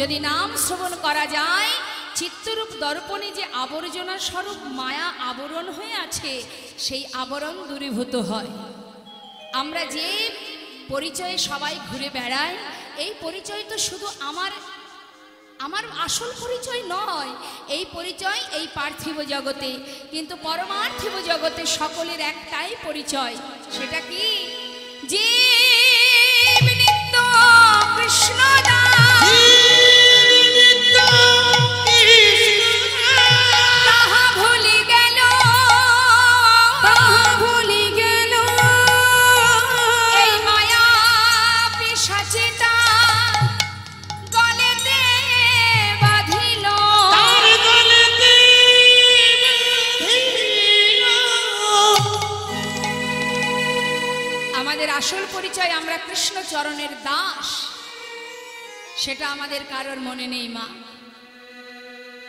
যদি নাম শ্রবণ করা যায়, চিত্তরূপ দর্পণে যে আবর্জনা স্বরূপ মায়া আবরণ হয়ে আছে, সেই আবরণ দূরীভূত হয়। আমরা যে পরিচয়ে সবাই ঘুরে বেড়াই, এই পরিচয় তো শুধু আমার আমার আসল পরিচয় নয়, এই পরিচয় এই পার্থিব জগতে। কিন্তু পরমার্থিব জগতে সকলের একটাই পরিচয়, সেটা কি? যে নিত্য পরিচয় আমরা কৃষ্ণ চরণের দাস। সেটা আমাদের কারোর মনে নেই, মা।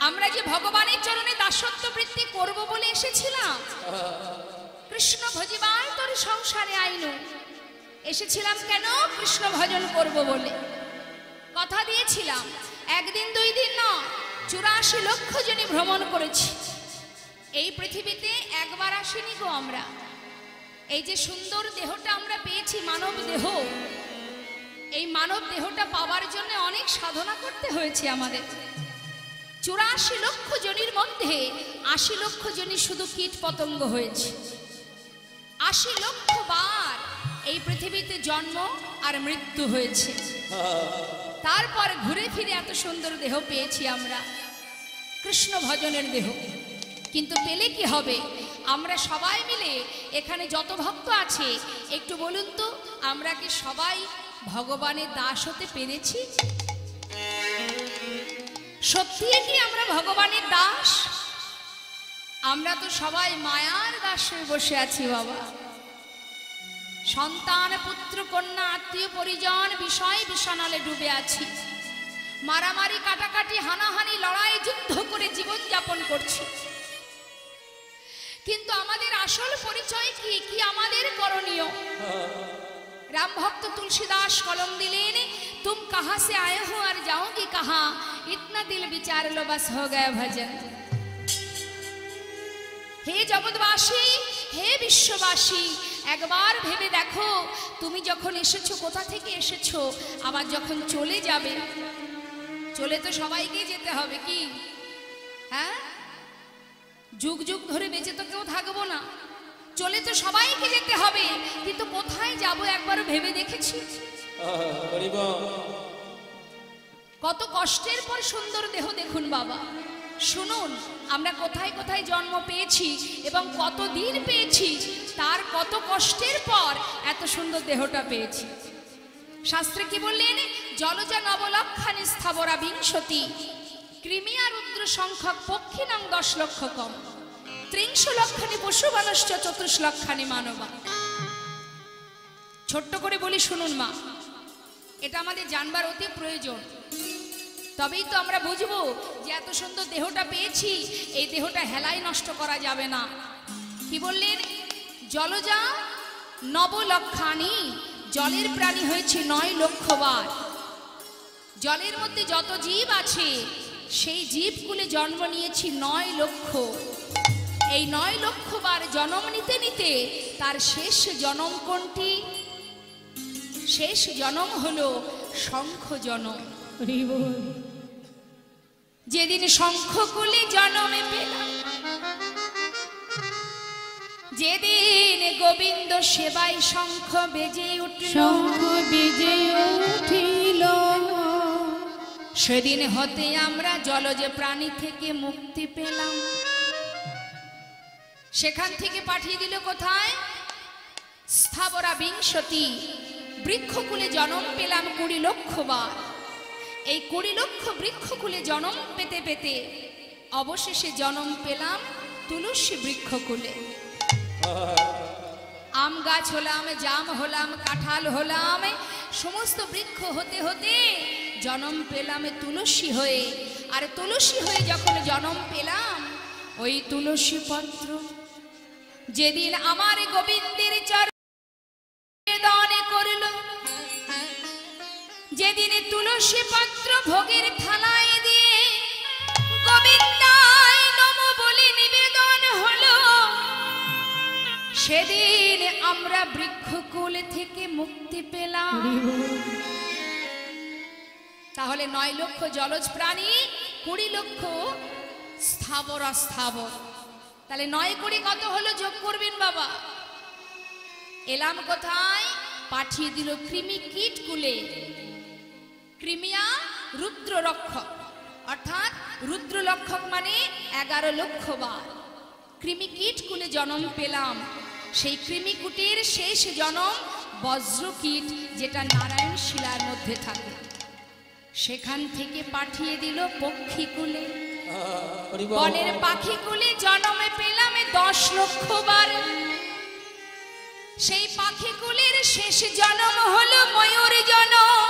আমরা যে ভগবানের চরণে দাসত্ব বৃত্তি করব বলে এসেছিলাম, কৃষ্ণ ভজিবার তোর সংসারে আইনু। এসেছিলাম কেন কৃষ্ণ ভজন করব বলে? কথা দিয়েছিলাম, একদিন দুই দিন না, চুরাশি লক্ষ জনই ভ্রমণ করেছি। এই পৃথিবীতে একবার আসিনি গো আমরা। এই যে সুন্দর দেহটা আমরা পেয়েছি, মানব দেহ, এই মানব দেহটা পাওয়ার জন্য অনেক সাধনা করতে হয়েছে আমাদের। চুরাশি লক্ষ জনির মধ্যে, আশি লক্ষ জনই শুধু কীট পতঙ্গ হয়েছে। আশি লক্ষ বার এই পৃথিবীতে জন্ম আর মৃত্যু হয়েছে। তারপর ঘুরে ফিরে এত সুন্দর দেহ পেয়েছি আমরা। কৃষ্ণ ভজনের দেহ। কিন্তু পেলে কি হবে? আমরা সবাই মিলে এখানে যত ভক্ত আছে, একটু বলুন তো, আমরা কি সবাই ভগবানের দাস হতে পেরেছি? সত্যি কি আমরা ভগবানের দাস? আমরা তো সবাই মায়ার দাস হয়ে বসে আছি, বাবা। সন্তান, পুত্র, কন্যা, আত্মীয়, পরিজন, বিষয় বিষণালে ডুবে আছি। মারামারি, কাটাকাটি, হানাহানি, লড়াই, যুদ্ধ করে জীবন যাপন করছি। কিন্তু আমাদের আসল পরিচয় কি? কি আমাদের করণীয়? রামভক্ত তুলসীদাস কলম দিলেন, তুম কাহা সে আয় হো আর যাও কি কাহা? ইতনা দিল বিচার লো, বাস হো গায় ভজন। হে জগৎবাসী, হে বিশ্ববাসী, একবার ভেবে দেখো, তুমি যখন এসেছ, কোথা থেকে এসেছ? আবার যখন চলে যাবে, চলে তো সবাইকে যেতে হবে কি? হ্যাঁ? যুগ যুগ ধরে বেঁচে তো কেউ থাকব না। চলে তো সবাইকে যেতে হবে, কিন্তু কোথায় যাব একবার ভেবে দেখেছি? কত কষ্টের পর সুন্দর দেহ দেখুন বাবা। শুনুন, আমরা কোথায় কোথায় জন্ম পেয়েছি এবং কত দিন পেয়েছি, তার কত কষ্টের পর এত সুন্দর দেহটা পেয়েছি। শাস্ত্রে কি বললেন? জলজা নবলক্ষানি স্থাবরা বিংশতি। আর রুদ্র সংখ্যক পক্ষী নাম দশ লক্ষ কম। ত্রিংশ লক্ষানি পশু মানুষ্য চতুর্শ লক্ষানি মানবা। ছোট্ট করে বলি, শুনুন মা, এটা আমাদের জানবার অতি প্রয়োজন। তবেই তো আমরা বুঝব যে এত সুন্দর দেহটা পেয়েছি, এই দেহটা হেলাই নষ্ট করা যাবে না। কি বললেন? জলজা নবলক্ষানি, জলের প্রাণী হয়েছে নয় লক্ষবার জলের মধ্যে যত জীব আছে সেই জীবগুলি জন্ম নিয়েছি নয় লক্ষ। এই নয় লক্ষ বার জন্ম নিতে নিতে তার শেষ জনম কোনটি? শেষ জনম হলো শঙ্খ জনম। যেদিন শঙ্খকুলে জনমে পেলাম, যেদিন গোবিন্দ সেবাই শঙ্খ বেজে উঠল, শঙ্খ বেজে উঠিল। সেদিন হতে আমরা জলজ প্রাণী থেকে মুক্তি পেলাম। সেখান থেকে পাঠিয়ে দিল কোথায়? স্থাবরা বিংশতি, বৃক্ষকুলে জনম পেলাম কুড়ি লক্ষ বার। এই কুড়ি লক্ষ বৃক্ষকুলে জনম পেতে পেতে অবশেষে জনম পেলাম তুলসী বৃক্ষকুলে। আম গাছ হলাম, জাম হলাম, কাঁঠাল হলাম সমস্ত বৃক্ষ হতে হতে জনম পেলাম তুলসী হয়ে। আর তুলসী হয়ে যখন জনম পেলাম, ওই তুলসী পত্র যেদিন আমার গোবিন্দের চরণে করল, যেদিন তুলসী পত্র ভোগের থালায় দিয়ে গোবিন্দ আমরা বৃক্ষকুল থেকে মুক্তি পেলাম। তাহলে নয় লক্ষ জলজ প্রাণী কুড়ি লক্ষ স্থাবর অস্থাবর। তাহলে নয় কুড়ি কত হলো যোগ করবেন বাবা? এলাম কোথায়? পাঠিয়ে দিল কৃমি কীট কুলে। ক্রিমিয়া রুদ্র রক্ষক অর্থাৎ রুদ্র রক্ষক মানে এগারো লক্ষ বার। কৃমি কীট কুলে জন্ম পেলাম। সেই কৃমিকুটির শেষ জনম বজ্রকীট যেটা নারায়ণ শিলার মধ্যে থাকে। সেখান থেকে পাঠিয়ে দিল পক্ষীকুলে। বনের পাখিকুলে জনমে পেলাম দশ লক্ষ বার। সেই পাখিকুলের শেষ জনম হলো ময়ূর জনম।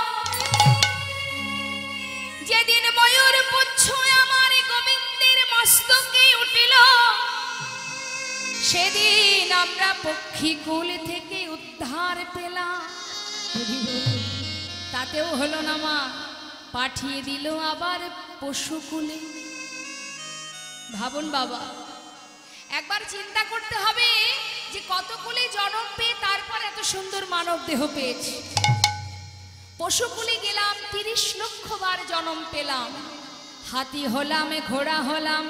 যেদিন ময়ূর পুচ্ছ আমার গোবিন্দের মস্তকে উঠিল সেদিন আমরা পক্ষীকুল থেকে উদ্ধার পেলাম। তাতেও হলো না মা, পাঠিয়ে দিল আবার পশুকুলে ভাবুন বাবা, একবার চিন্তা করতে হবে যে কত কুলে জন্ম পেয়ে তারপর এত সুন্দর মানব দেহ পেয়েছি। পশুকুলে গেলাম, তিরিশ লক্ষ বার জন্ম পেলাম। হাতি হলাম, ঘোড়া হলাম,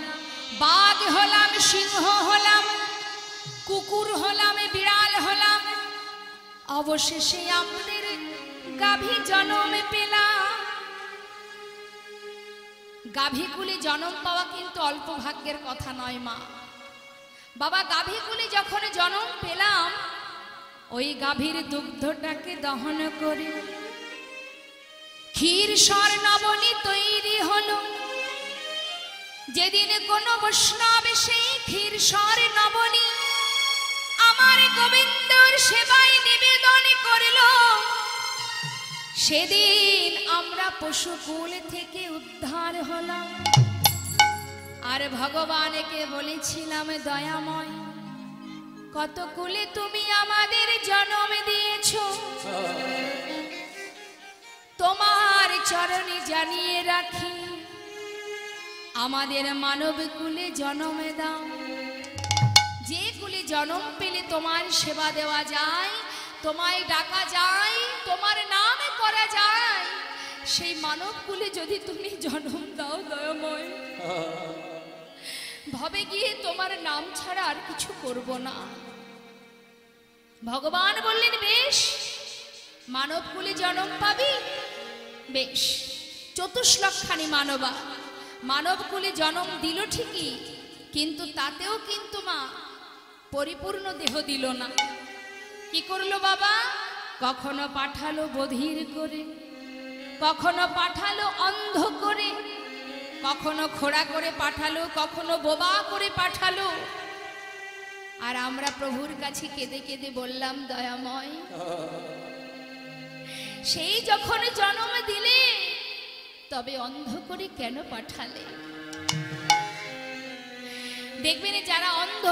বাঘ হলাম, সিংহ হলাম কুকুর হলাম, বিড়াল হলাম। অবশেষে আমাদের গাভী জন্মে পেলাম। গাভীকুলে জনম পাওয়া কিন্তু অল্প ভাগ্যের কথা নয়, মা। বাবা, গাভীকুলে যখন জনম পেলাম, ওই গাভীর দুগ্ধটাকে দহন করে। ক্ষীর স্বর নবনী তৈরি হলো। যেদিন কোন বৈষ্ণব সেই ক্ষীর স্বর নবনী আমার গোবিন্দর সেবায় নিবেদন করিল। সেদিন আমরা পশুকুল থেকে উদ্ধার হলাম। আর ভগবানকে বলেছিলাম, দয়াময়, কত কুলে তুমি আমাদের জন্ম দিয়েছ। তোমার চরণে জানিয়ে রাখি, আমাদের মানব কুলে জন্ম দাও। জন্ম পেলে তোমার সেবা দেওয়া যায়, তোমায় ডাকা যায়, তোমার নাম করা যায়। সেই মানব কুলে যদি তুমি জন্ম দাও দয়াময়। ভবে গিয়ে তোমার নাম ছাড়া আর কিছু করব না। ভগবান বললেন, বেশ, মানব কুলে জন্ম পাবি? বেশ চতুষ্লক্ষানি মানবা। মানব কুলে জন্ম দিল ঠিকই, কিন্তু তাতেও কিন্তু মা পরিপূর্ণ দেহ দিল না। কি করল বাবা? কখনো পাঠালো বধির করে, কখনো পাঠালো অন্ধ করে, কখনো খোড়া করে পাঠালো, কখনো বোবা করে পাঠালো। আর আমরা প্রভুর কাছে কেঁদে কেঁদে বললাম, দয়াময়, সেই যখন জন্ম দিলে, তবে অন্ধ করে কেন পাঠালে? দেখবেন যারা অন্ধ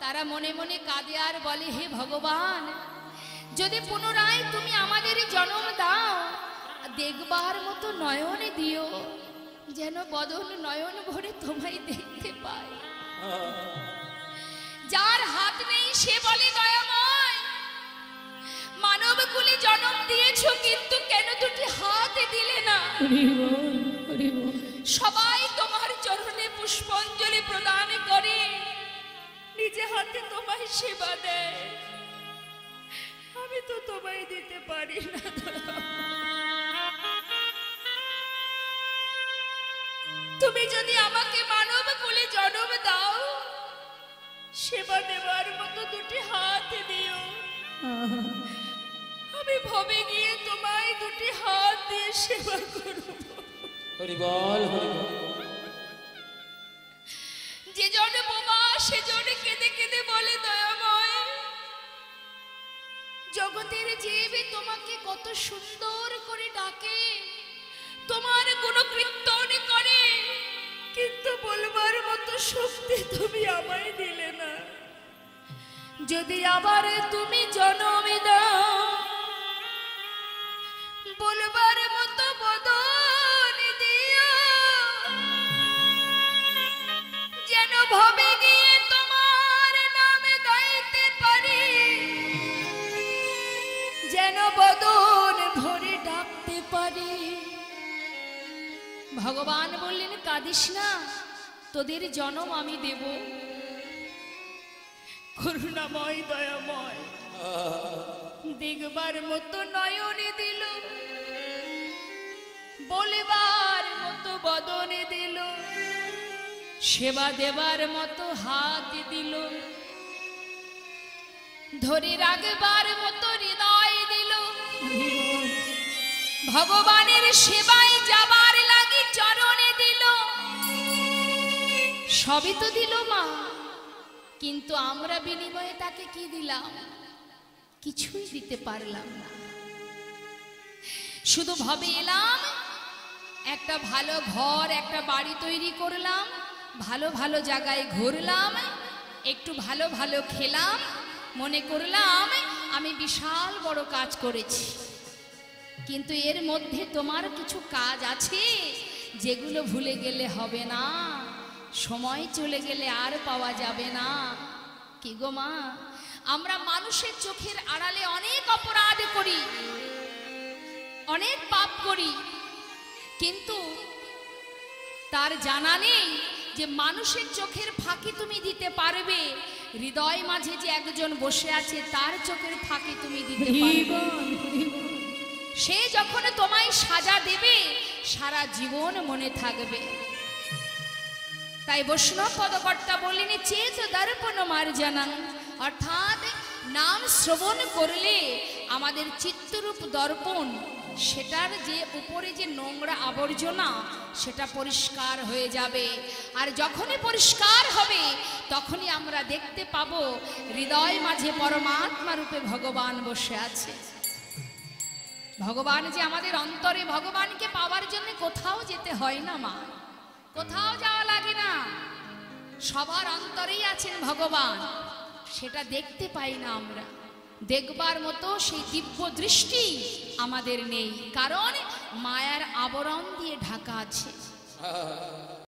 তারা মনে মনে কাঁদে আর বলে হে ভগবান যদি পুনরায় তুমি আমাদের জন্ম দাও দেখবার মতো নয়ন দিও যেন বদন নয়ন ভরে তোমায় দেখতে পাই যার হাত নেই সে বলে দয়াময় মানব কুলে জন্ম দিয়েছ কিন্তু কেন দুটি হাত দিলে না? সবাই তোমার চরণে পুষ্পাঞ্জলি প্রদান করে। নিজে হাতে তোমায় সেবা দেয়। আমি তো তোমায় দিতে পারি না। তুমি যদি আমাকে মানব কুলে জন্ম দাও সেবা দেওয়ার মতো দুটি হাত দিও। আমি ভবে গিয়ে তোমায় দুটি হাত দিয়ে সেবা করব। হরি বল হরি বল। যে জন বোমা সে জগতের জীব তোমাকে কত সুন্দর করে ডাকে। তোমার কোন কীর্তন করে। কিন্তু বলবার মতো শক্তি তুমি আমায় দিলে না। যদি আবার তুমি জনমে দাও, বলবার ভগবান বললেন, কাঁদিস না, তোদের জনম আমি দেব। করুণাময়, দয়াময়, দেখবার মতো নয়নে দিল, বলবার মতো বদনে দিল, সেবা দেবার মতো হাত দিল, ধরে রাখবার মতো হৃদয় দিল। ভগবানের সেবায় যাবার লাগি চরণে দিল। সবই তো দিল মা। কিন্তু আমরা বিনিময়ে তাকে কি দিলাম? কিছুই দিতে পারলাম না। শুধু ভাবে এলাম, একটা ভালো ঘর, একটা বাড়ি তৈরি করলাম, ভালো ভালো জায়গায় ঘুরলাম, একটু ভালো ভালো খেলাম, মনে করলাম আমি বিশাল বড় কাজ করেছি। কিন্তু এর মধ্যে তোমার কিছু কাজ আছে? যেগুলো ভুলে গেলে হবে না সময় চলে গেলে আর পাওয়া যাবে না। কি গো মা? আমরা মানুষের চোখের আড়ালে অনেক অপরাধ করি অনেক পাপ করি কিন্তু তার জানা নেই যে মানুষের চোখের ফাঁকি তুমি দিতে পারবে। হৃদয় মাঝে যে একজন বসে আছে তার চোখের ফাঁকি তুমি দিতে পারবে। সে যখন তোমায় সাজা দেবে, সারা জীবন মনে থাকবে। তাই বৈষ্ণব পদকর্তা বললেন চেত দর্পণ মার্জনাং। অর্থাৎ নাম শ্রবণ করলে আমাদের চিত্তরূপ দর্পণ, সেটার যে উপরে যে নোংরা আবর্জনা, সেটা পরিষ্কার হয়ে যাবে। আর যখনই পরিষ্কার হবে, তখনই আমরা দেখতে পাব হৃদয় মাঝে পরমাত্মা রূপে ভগবান বসে আছে। ভগবান যে আমাদের অন্তরে ভগবানকে পাওয়ার জন্য কোথাও যেতে হয় না, মা। কোথাও যাওয়া লাগে না। সবার অন্তরেই আছেন ভগবান। সেটা দেখতে পাই না আমরা। দেখবার মতো সেই দিব্য দৃষ্টি আমাদের নেই। কারণ মায়ার আবরণ দিয়ে ঢাকা আছে।